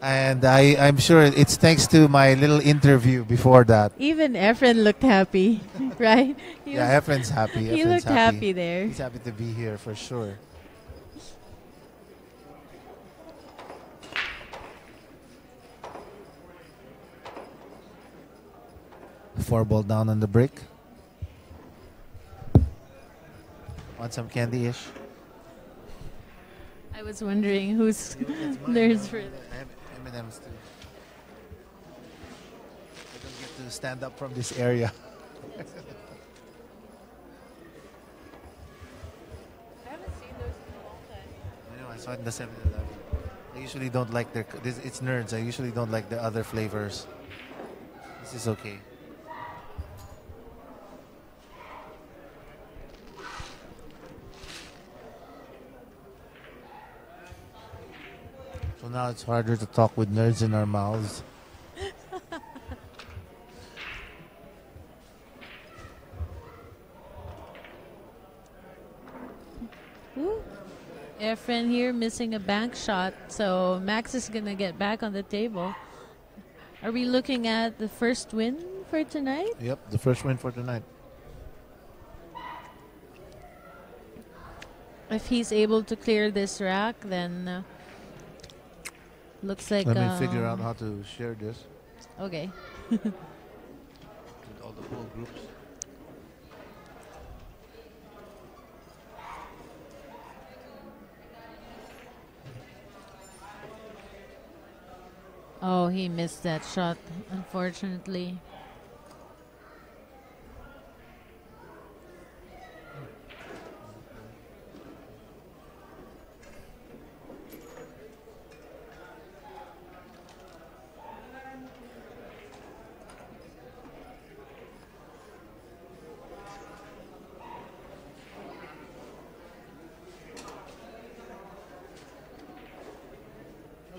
And I, I'm sure it's thanks to my little interview before that. Even Efren looked happy, right? He yeah, was- Efren's happy. he Efren's looked happy there. He's happy to be here for sure. Four ball down on the break. Want some candy ish? I was wondering who's there's for too. I don't get to stand up from this area. I haven't seen those in a long time. I know, I saw it in the 7 Eleven. I usually don't like their. This, it's nerds. I usually don't like the other flavors. This is okay. So now it's harder to talk with nerds in our mouths. Efren here missing a bank shot, so Max is gonna get back on the table. Are we looking at the first win for tonight? Yep, the first win for tonight. If he's able to clear this rack, then uh, looks like. Let me uh, figure out how to share this Okay. with all the whole groups. Oh, he missed that shot, unfortunately.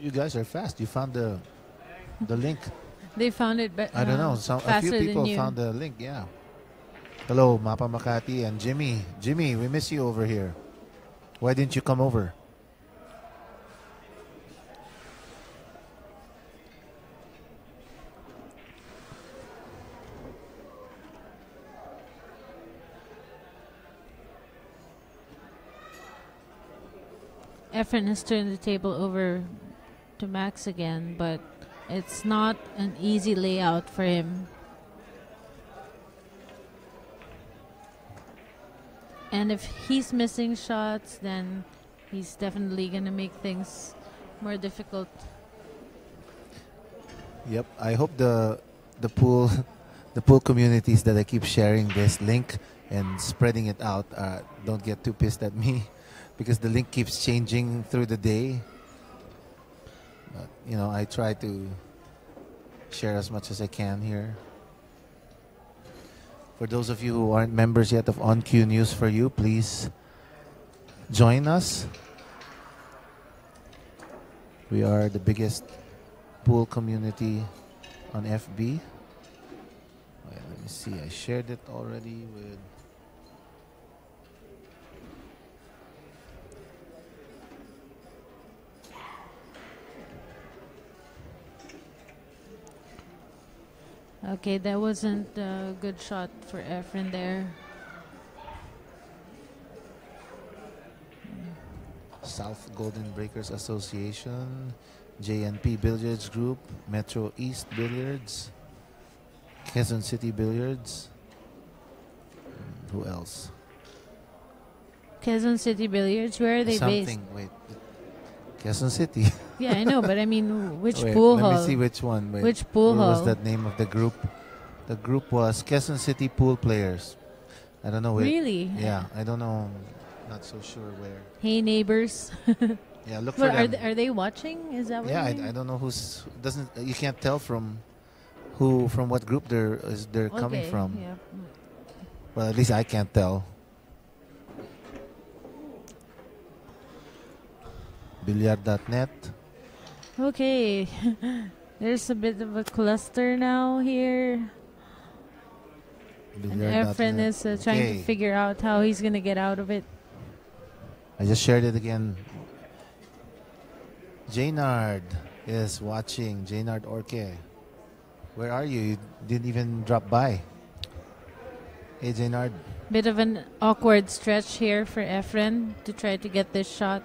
You guys are fast. You found the the link. They found it, but I don't um, know. Some a few people found the link. Yeah. Hello, Mapa Makati and Jimmy. Jimmy, we miss you over here. Why didn't you come over? Efren has turned the table over to Max again, but it's not an easy layout for him. And if he's missing shots, then he's definitely going to make things more difficult. Yep. I hope the the pool the pool communities that I keep sharing this link and spreading it out uh, don't get too pissed at me because the link keeps changing through the day. But you know, I try to share as much as I can here. For those of you who aren't members yet of OnQ News for You, please join us. We are the biggest pool community on FB. Wait, let me see. I shared it already with. Okay, that wasn't a good shot for Efren there. South Golden Breakers Association, JNP Billiards Group, Metro East Billiards, Quezon City Billiards. Who else? Quezon City Billiards, where are they Something. based? Wait. Quezon City. Yeah, I know, but I mean, which Wait, pool let hall? me see which one. Wait. Which pool what hall? was that name of the group? The group was Quezon City Pool Players. I don't know where. Really? Yeah, I don't know. Not so sure where. Hey neighbors. Yeah, look for But are them. they, are they watching? Is that what yeah, I? I don't know who's doesn't you can't tell from who from what group they're is they're coming Okay, from. yeah. Well, at least I can't tell. Billiard.net. Okay. There's a bit of a cluster now here. And. Efren is uh, trying Okay. to figure out how he's going to get out of it. I just shared it again. Jaynard, is watching. Jaynard Orke. Where are you? You didn't even drop by. Hey, Jaynard. Bit of an awkward stretch here for Efren to try to get this shot.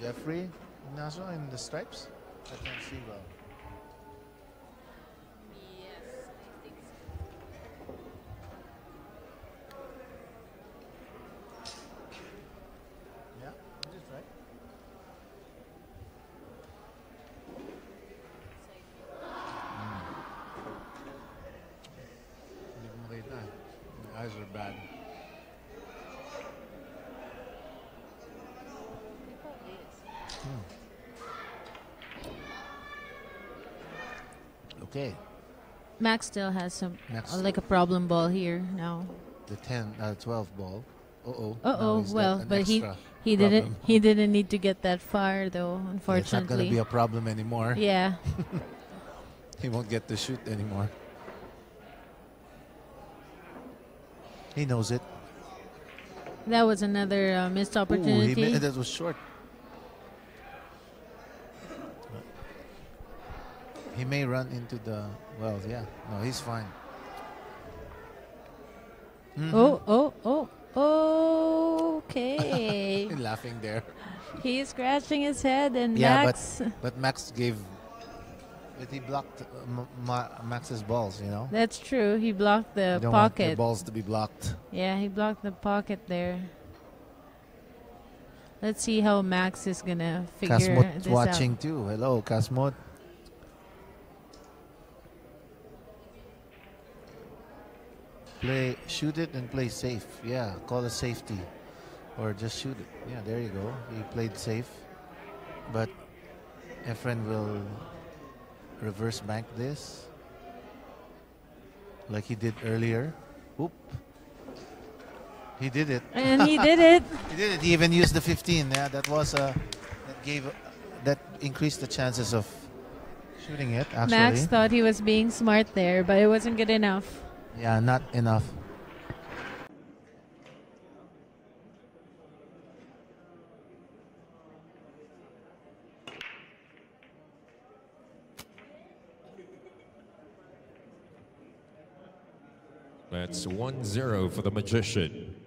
Jeffrey Ignacio in the stripes? I can't see well. Yeah, that is right. Hindi ko makita. My eyes are bad. Okay, Max still has some Max. uh, like a problem ball here now. the 10, uh, 12 ball. Uh-oh. Uh-oh, Well, but he he didn't he didn't need to get that far though. unfortunately. Yeah, It's not going to be a problem anymore. yeah. He won't get to shoot anymore. He knows it. That was another uh, missed Ooh, he opportunity. ma- that was short. He may run into the well, yeah. No, he's fine. Mhm. oh oh oh. Okay. He's laughing there. He's scratching his head, and Yeah, but- Max. But Max gave. But he blocked uh, M- Max's balls, you know. That's true. He blocked the You don't want your pocket. balls to be blocked. Yeah, he blocked the pocket there. Let's see how Max is gonna figure Kasmut this watching out. too. Hello, Kasmut. Play, shoot it and play safe. Yeah, call a safety, or just shoot it. Yeah, there you go. He played safe, but Efren will reverse bank this, like he did earlier. Oop. He did it. And he did it. He did it. He even used the 15. Yeah, that was uh, that gave that increased the chances of shooting it. Actually, Max thought he was being smart there, but it wasn't good enough. Yeah, not enough. That's 1 0 for the Magician.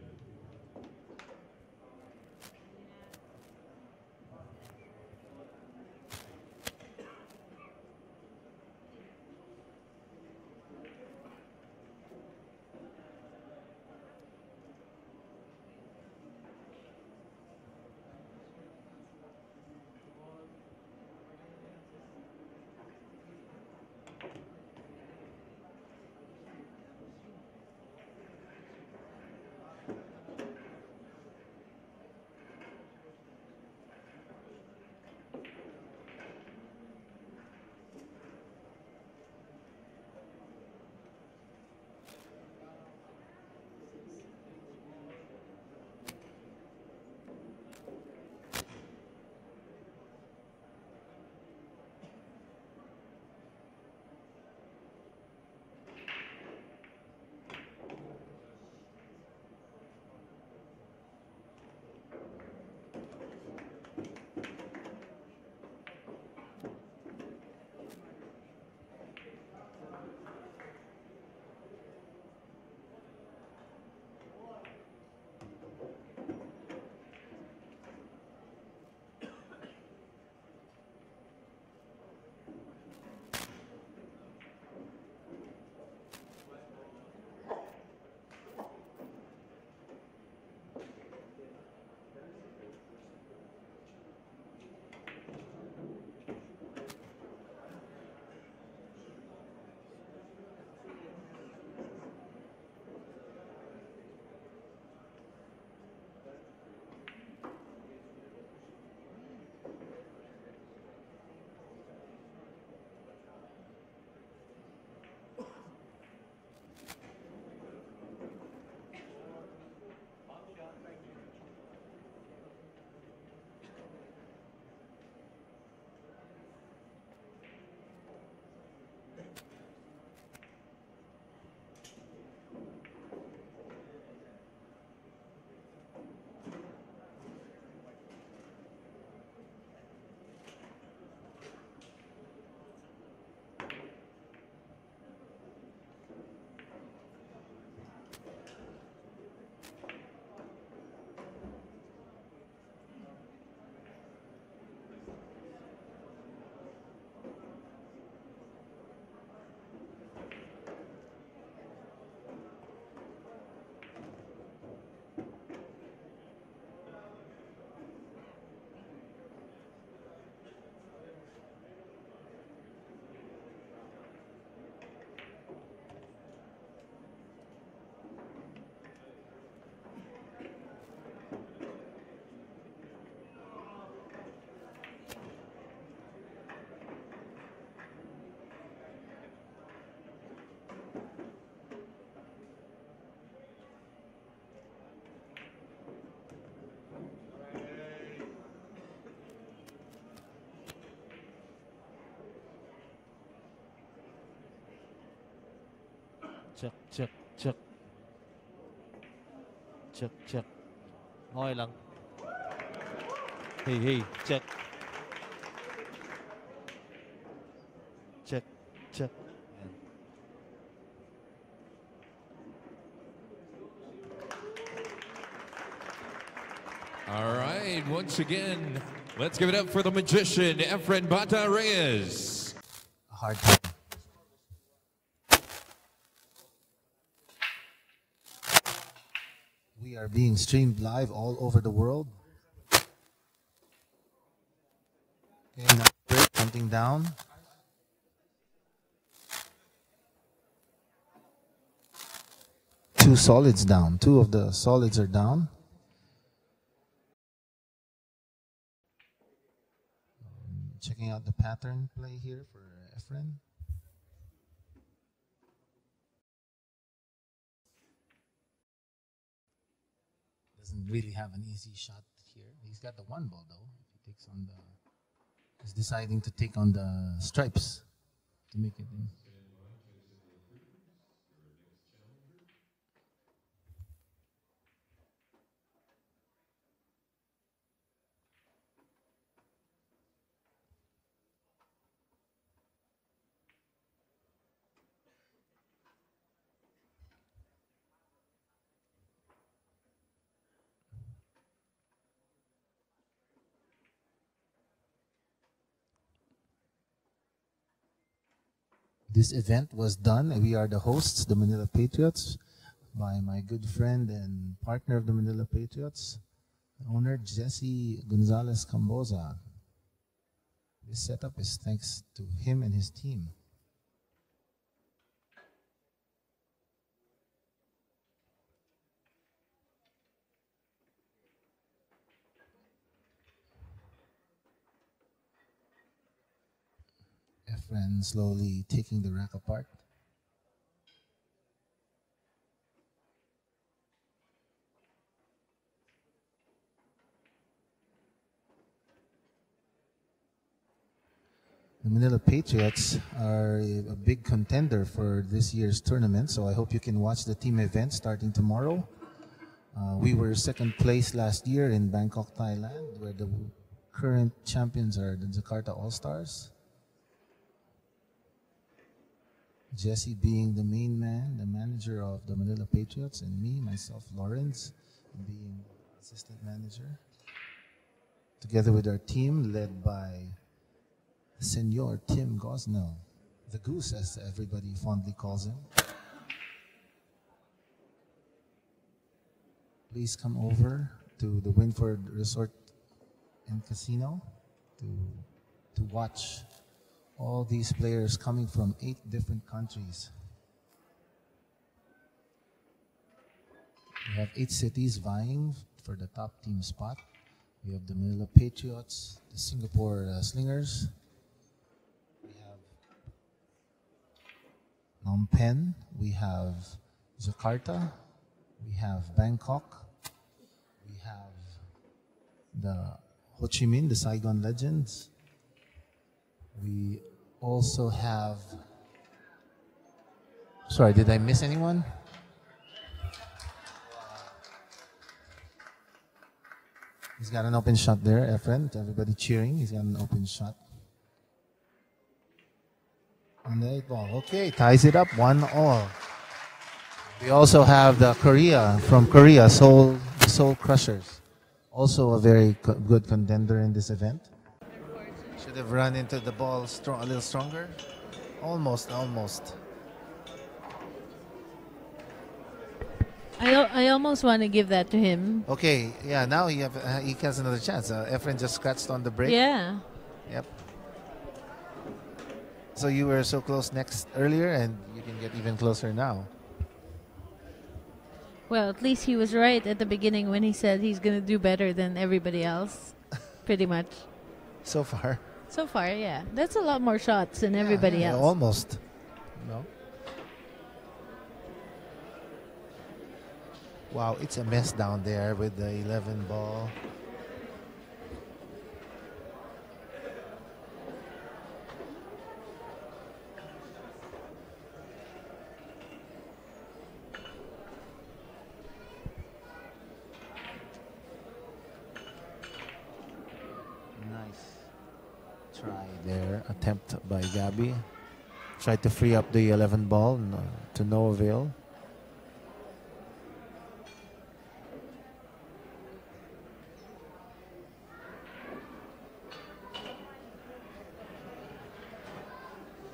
Check, check, check. Check, check. Okay lang. Hey, hey, check. Check, check. Ayan. All right, once again, let's give it up for the magician, Efren Bata Reyes. A hard time. We are being streamed live all over the world. Break counting down. Two solids down. Two of the solids are down. Checking out the pattern play here for Efren. Doesn't really have an easy shot here. He's got the one ball though. He takes on the. He's deciding to take on the stripes to make it in. This event was done. We are the hosts, the Manila Patriots, by my good friend and partner of the Manila Patriots, owner Jesse Gonzalez Camboza. This setup is thanks to him and his team. Efren slowly taking the rack apart. The Manila Patriots are a, a big contender for this year's tournament, so I hope you can watch the team event starting tomorrow. Uh, we were second place last year in Bangkok, Thailand, where the current champions are the Jakarta All Stars. Jesse being the main man, the manager of the Manila Patriots, and me, myself, Lawrence, being assistant manager. Together with our team led by Senor Tim Gosnell, the goose as everybody fondly calls him. Please come over to the Winford Resort and Casino to, to watch all these players coming from eight different countries. We have eight cities vying for the top team spot. We have the Manila Patriots, the Singapore uh, Slingers. We have Phnom Penh. We have Jakarta. We have Bangkok. We have the Ho Chi Minh, the Saigon Legends. We also have. Sorry, did I miss anyone? He's got an open shot there, Efren. Everybody cheering. He's got an open shot. The eight ball. Okay, ties it up one all. We also have the Korea from Korea, Seoul Seoul Crushers. Also a very co- good contender in this event. Should have run into the ball strong, a little stronger. Almost, almost. I, I almost want to give that to him. Okay, yeah. Now he have uh, he has another chance. Uh, Efren just scratched on the break. Yeah. Yep. So you were so close next earlier, and you can get even closer now. Well, at least he was right at the beginning when he said he's going to do better than everybody else. Pretty much. So far. So far, yeah. That's a lot more shots than everybody Yeah, else. Almost. No. Wow, it's a mess down there with the 11 ball. Attempt by Gabby. Tried to free up the 11 ball no, to no avail.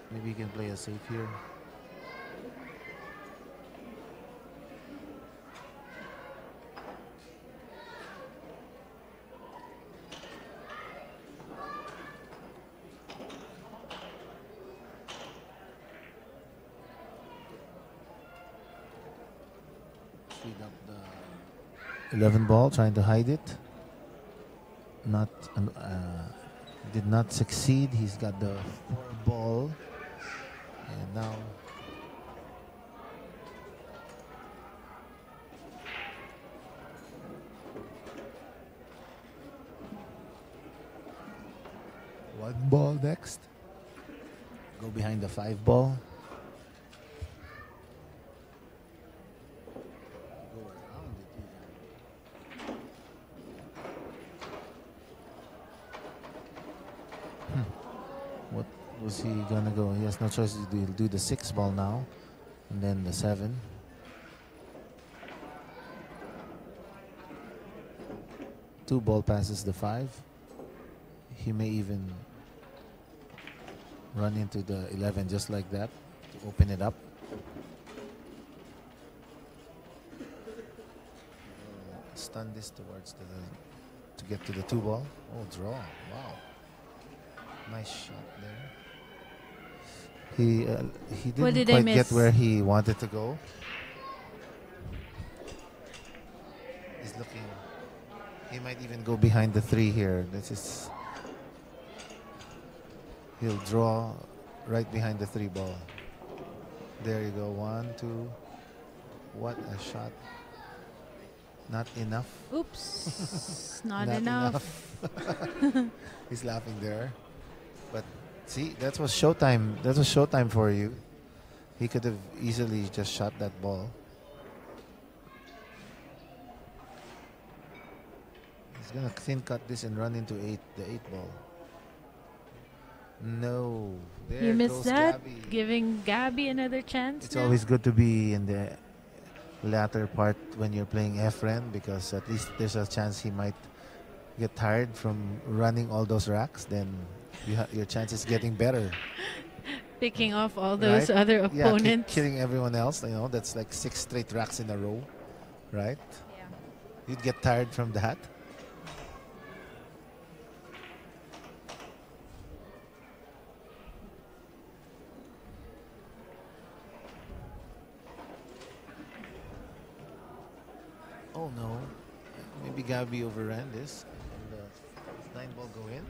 Maybe you can play a safe here. Feed up the 11 ball, trying to hide it. Not, uh, did not succeed. He's got the four ball. And now one ball next. Go behind the five ball. Go around it even. What was he gonna go? He has no choice. He'll do the six ball now, and then the seven. Two ball passes the five. He may even run into the eleven just like that to open it up. Stun this towards the to get to the two ball. Oh, draw! Wow. Nice shot there. He uh, he didn't did quite get where he wanted to go. He's looking. He might even go behind the three here. This is. He'll draw right behind the three ball. There you go. One, two. What a shot. Not enough. Oops. Not, Not enough. He's laughing there. But see, that was showtime. That was showtime for you. He could have easily just shot that ball. He's gonna thin cut this and run into eight, the eight ball. No, there You missed that? Gabby. Giving Gabby another chance. It's now? always good to be in the latter part when you're playing Efren because at least there's a chance he might get tired from running all those racks. Then you ha- your chance is getting better. picking off all those Right? other Yeah, opponents. killing everyone else. You know that's like six straight racks in a row, right? Yeah. You'd get tired from that. Oh no. Maybe Gabby overran this. And uh, the nine ball go in.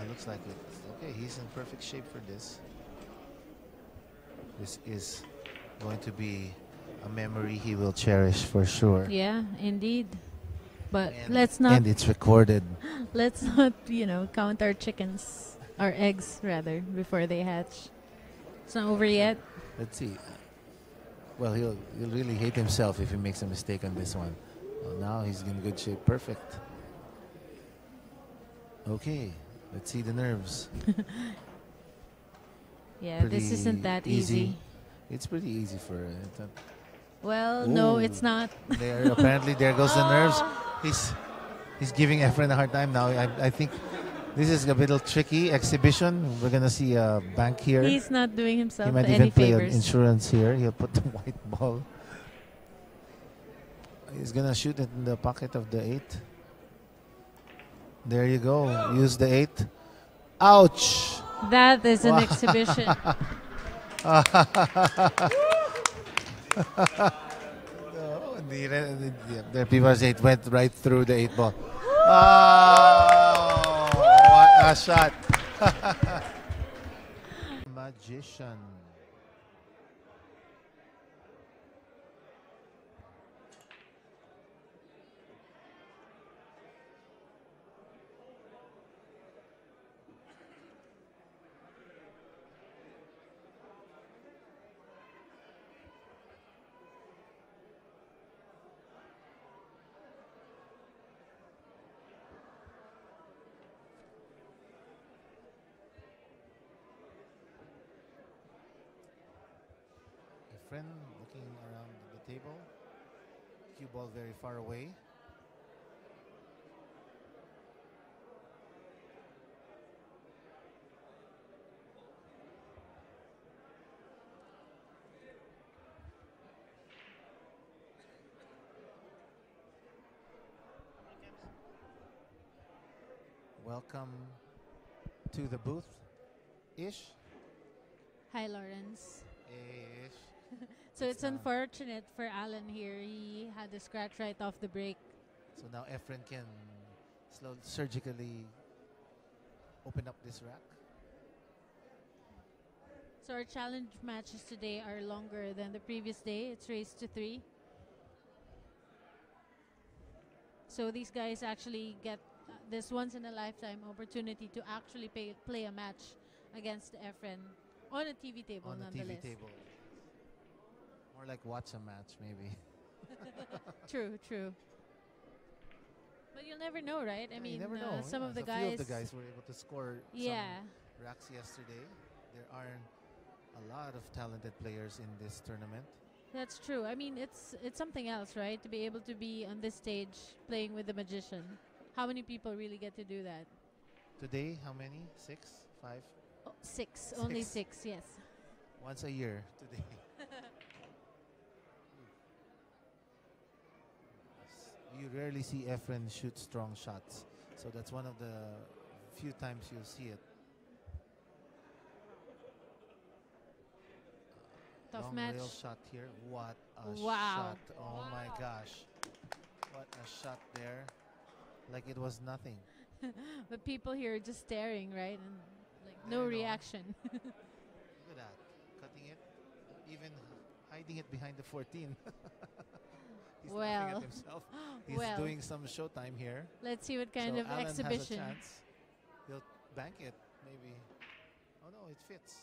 Yeah, looks like it. Okay, he's in perfect shape for this. This is going to be a memory he will cherish for sure. Yeah, indeed. But And- let's not And it's recorded. let's not, you know, count our chickens, our eggs rather, before they hatch. It's not over yet. Let's see. Well, he'll he'll really hate himself if he makes a mistake on this one. Well, now he's in good shape. Perfect. Okay, let's see the nerves. Yeah, this isn't that easy. easy. It's pretty easy for it. Uh, Well, no, it's not. There, apparently, there goes the nerves. He's he's giving Efren a hard time now. I, I think this is a little tricky exhibition. We're gonna see a bank here. He's not doing himself. he might any even play an insurance here. He'll put the white ball. He's gonna shoot it in the pocket of the eight. There you go. Use the eight. Ouch! That is an Wow. exhibition. No, hindi- The people say it went right through the eight ball. Oh, what a shot. Magician. Ball very far away. Welcome to the booth. Ish. Hi, Lawrence. Ish. So It's it's unfortunate for Alan here. He had a scratch right off the break. So now Efren can slow surgically open up this rack. So our challenge matches today are longer than the previous day. It's race to three. So these guys actually get uh, this once in a lifetime opportunity to actually pay, play a match against Efren on a TV table, on the TV nonetheless. table. More like watch a match, maybe. True, true. But you'll never know, right? I Yeah, mean, you never uh, some yeah, of the so guys. few of the guys were able to score Yeah. some racks yesterday. There aren't a lot of talented players in this tournament. That's true. I mean, it's it's something else, right? To be able to be on this stage playing with the magician. How many people really get to do that? Today, how many? Six? Five? Oh, six. Only Six. six. Yes. Once a year today. You rarely see Efren shoot strong shots. So that's one of the few times you'll see it. Tough Long match. rail shot here. What a Wow. shot. Oh my gosh. What a shot there. Like it was nothing. But people here are just staring, right? And like no reaction. Look at that. Cutting it. Even hiding it behind the 14. He's laughing Well. at himself. He's well, doing some showtime here. let's see what kind so of Alan exhibition. Has a chance. He'll bank it, maybe. Oh no, it fits.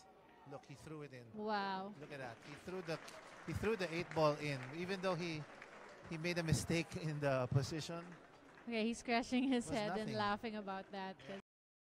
Look, he threw it in. Wow. Look at that. He threw the he threw the eight ball in, even though he he made a mistake in the position. Okay, he's scratching his head and laughing about that. 'cause